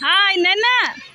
嗨奶奶